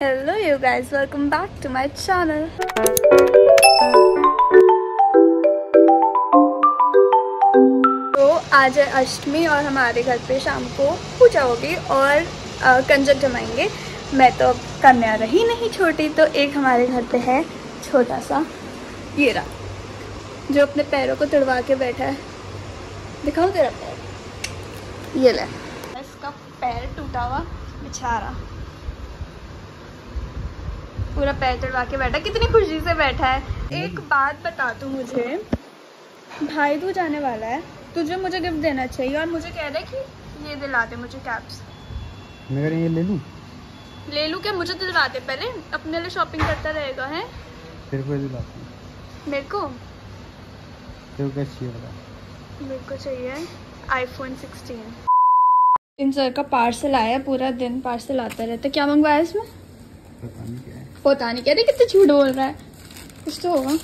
Hello you guys, welcome back to my channel. तो आज है अष्टमी और हमारे घर पे शाम को पूजा होगी और कंजक जमाएँगे। मैं तो अब कन्या रही नहीं छोटी तो एक हमारे घर पे है छोटा सा ये रहा जो अपने पैरों को तड़वा के बैठा है। दिखाओ तेरा पैर। ये ले। इसका पैर टूटा हुआ बेचारा पूरा पैर चढ़वा के बैठा कितनी खुशी से बैठा है। एक बात बता तू मुझे। भाई तू जाने वाला है। तुझे मुझे गिफ्ट देना चाहिए और मुझे कह रहे कि ये दिला दे मुझे कैप्स मैं ये ले लूँ? ले लूँ क्या? मुझे दिलवा दे पहले। अपने लिए शॉपिंग करता रहेगा है? तेरे को दिलाती हूँ मेरे को? तेरे को क्या चाहिए बता। मेरे को चाहिए आईफोन 16 इन सर का पार्सल आया पूरा दिन पार्सल आता रहता क्या मंगवाया इसमें? पता नहीं क्या पता नहीं कह रहे कितने झूठ बोल रहा है। कुछ तो होगा।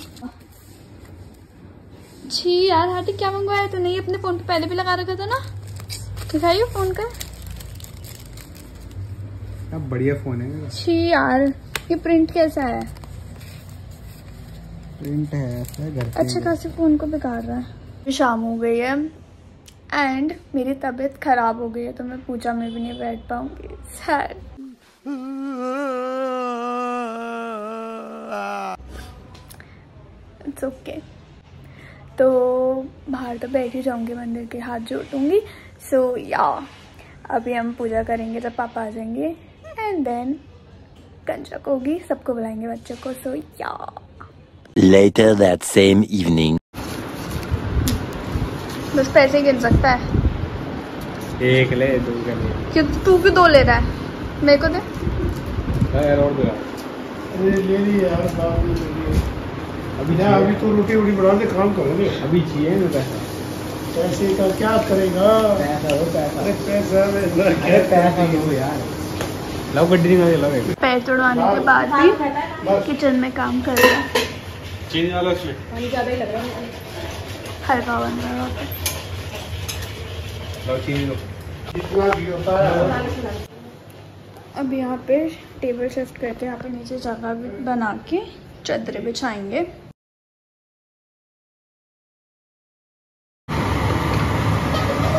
छी यार हाथी क्या मंगवाया तो नहीं अपने फ़ोन पे पहले भी लगा रखा था ना? दिखाइए फ़ोन का? क्या बढ़िया फ़ोन है छी यार ये प्रिंट कैसा है? प्रिंट है घर पे अच्छे खासे फ़ोन को बिगाड़ रहा है। शाम हो गई है एंड मेरी तबीयत खराब हो गई है तो मैं पूजा में भी नहीं बैठ पाऊँगी। सैड इट्स ओके तो बाहर तो बैठ ही जाऊँगी मंदिर के हाथ जोड़ दूँगी। सो so, या yeah. अभी हम पूजा करेंगे जब पापा आ जाएँगे। एंड देन कंजक होगी सबको बुलाएँगे बच्चों को। सो या Later that same evening. बस पैसे गिन सकता है। एक ले दो का ले क्यों? तू क्यों दो ले रहा है? मेरे को दे। यार और दे अभी ना अभी तो रोटी वोटी बना के काम करोगे अभी चाहिए ना पैसा? पैसे का क्या करेगा? पैसा हो पैसा। अरे पैसा में क्या पैसा दो यार। गड्डी में पैर तोड़वाने के बाद भी किचन में काम कर रहा है। चीनी वाला उसमें। हलवा बन रहा है वहाँ पे। लो चीनी लो। जितना भी होता है। अब यहाँ पे टेबल शिफ्ट करके यहाँ पे नीचे जगह भी बना के चादरें बिछाएँगे।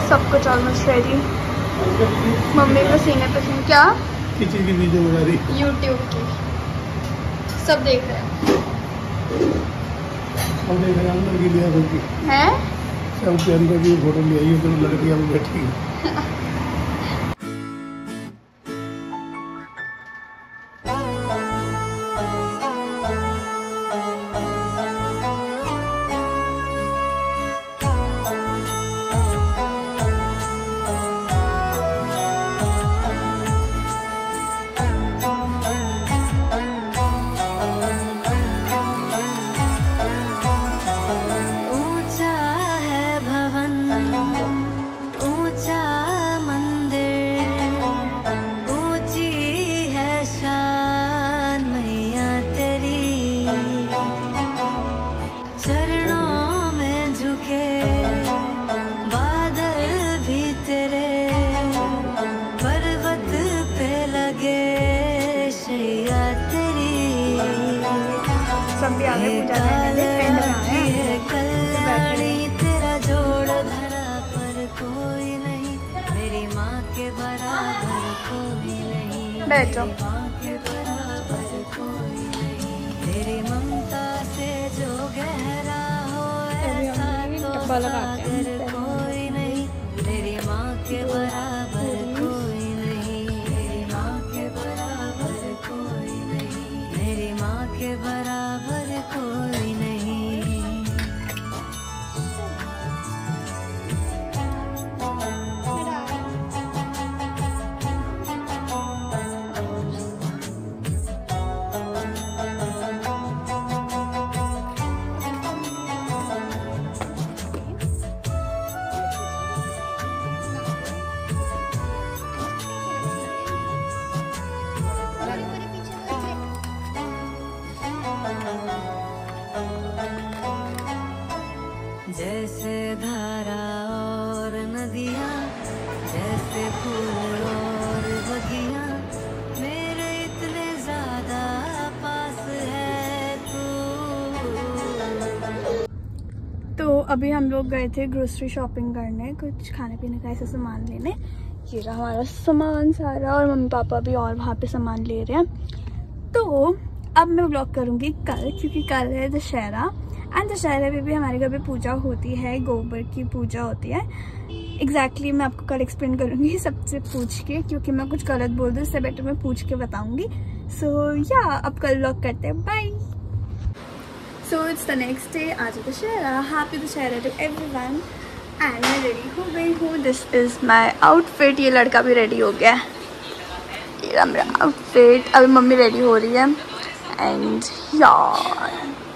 सब कुछ ऑलमोस्ट रेडी मम्मी को सीने पे सीन क्या? किस चीज़ की वीडियो बना रही। यूट्यूब की। सब देख रहे हैं। हम देख रहे हैं अंदर की लिया हैं? सबके अंदर की फ़ोटो ले आई तो लड़कियाँ में बैठी बैठो माँ के बराबर कोई नहीं। तेरी ममता से जो गहरा हो ऐसा तो हैं। कोई नहीं। तेरी माँ के बराबर जैसे धारा और नदिया, जैसे फूल और बगिया, मेरे इतने ज़्यादा पास है तू। तो अभी हम लोग गए थे ग्रोसरी शॉपिंग करने, कुछ खाने पीने का ऐसा सामान लेने। ये रहा हमारा सामान सारा और मम्मी पापा भी और वहाँ पे सामान ले रहे हैं। तो अब मैं ब्लॉग करूँगी कल, क्योंकि कल है दशहरा। एंड दशहरा में भी हमारे घर पे पूजा होती है गोबर की पूजा होती है एग्जैक्टली exactly, मैं आपको कल एक्सप्लेन करूँगी सबसे पूछ के क्योंकि मैं कुछ गलत बोल दूँ इससे बेटर मैं पूछ के बताऊँगी सो so, या yeah, अब कल ब्लॉग करते हैं bye so it's the next day आज Dussehra happy Dussehra to everyone and मैं रेडी हो गई हूँ दिस इज़ माई आउटफिट ये लड़का भी रेडी हो गया ये मेरा आउटफिट अभी मम्मी रेडी हो रही है एंड यार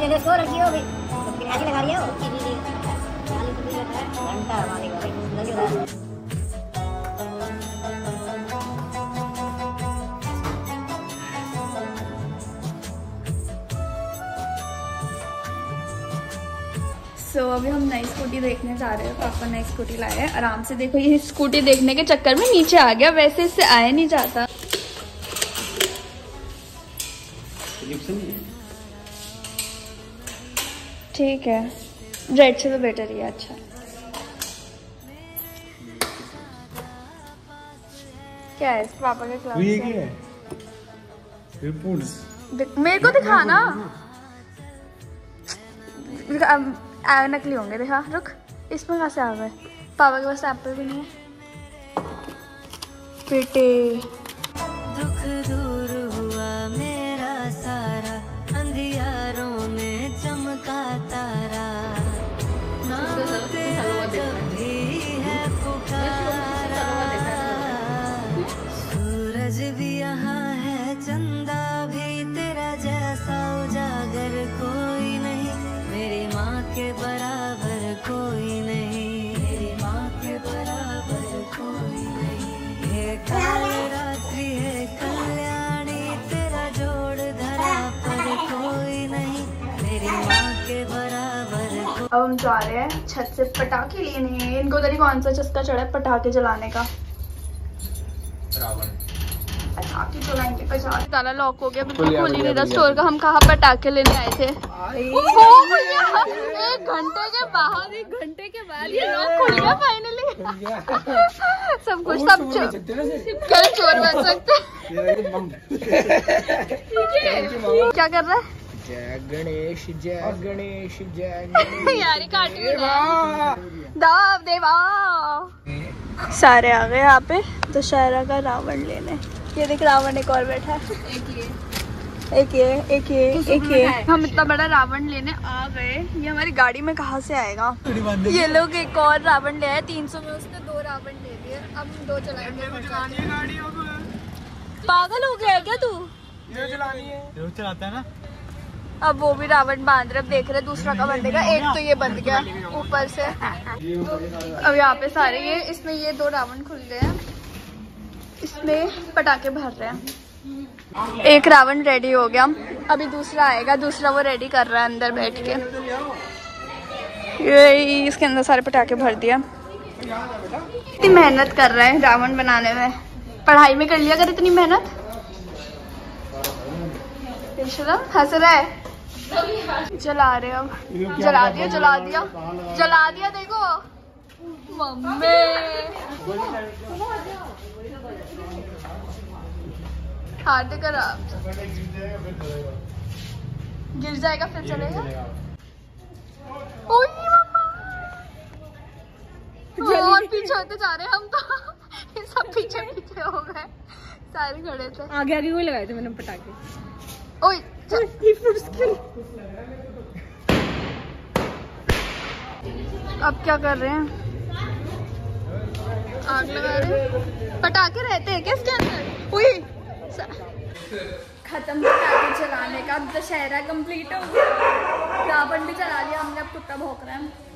है जब सो रखी हो अभी तो फिर आगे लगा लिया हो घंटा जल्दी बता सो so, अभी हम नई स्कूटी देखने जा रहे हैं पापा नई स्कूटी लाए हैं। आराम से देखो ये स्कूटी देखने के चक्कर में नीचे आ गया वैसे इससे आया नहीं जाता। ठीक है। रेड से तो बेटर ही है अच्छा। क्या है? इसके पापा के तो ये क्या है? रिपोर्ट्स मेरे को दिखाना दिखा- आ, नकली होंगे देखा रुक। इसमें कहाँ से आ गए? पापा के पास एप्पल भी नहीं है। बेटे। अब हम जा रहे हैं छत से पटाखे लेने इनको उधर ही कौन सा चस्का चढ़ा है? पटाखे जलाने का। पटाखे जलाएँगे ताला लॉक हो गया बिल्कुल खुल ही नहीं था स्टोर का। हम कहाँ पटाखे लेने आए थे? ओहो, एक घंटे के बाद एक घंटे के बाद ये लॉक खुल गया फाइनली सब कुछ सब क्या चोर बन सकते। क्या कर रहा है? जय गणेश जय गणेश जय यार देवा। सारे आ गए यहाँ पे दशहरा का रावण लेने। ये देख रावण एक और बैठा है। एक ये। एक ये एक ये हम इतना बड़ा रावण लेने आ गए। ये हमारी गाड़ी में कहाँ से आएगा? ये लोग एक और रावण ले आए तीन सौ में उसने दो रावण ले लिए। अब हम दो चलाएँगे पागल हो गया क्या तू? चलाता है ना अब वो भी रावण बाँध रहे देख रहे दूसरा का बंधेगा। एक तो ये बंध गया, ऊपर से। अब यहाँ पे सारे ये, इसमें ये दो रावण खुल गए हैं। इसमें पटाखे भर रहे हैं। एक रावण रेडी हो गया। अभी दूसरा आएगा, दूसरा वो रेडी कर रहा है अंदर बैठ के। ये, इसके अंदर सारे पटाखे भर दिया इतनी मेहनत कर रहे हैं रावण बनाने में। पढ़ाई में कर लिया कर इतनी मेहनत? हंस रहा है? जला रहे अब जला दिया जला दिया। जला दिया देखो। मम्मी। हाथ कर गिर जाएगा फिर चलेगा। और पीछे होते जा रहे हम तो। सब पीछे पीछे हो गए। सारे खड़े थे। आगे आगे कोई लगाए थे मैंने पटाखे। ओए। अब क्या कर रहे हैं? आग लगा रहे हैं। पटाखे रहते हैं क्या इसके अंदर? उई खत्म पटाखे चलाने का। दशहरा कंप्लीट हो गया। रावण भी चला लिया हमने अब कुत्ता भोक रहा है।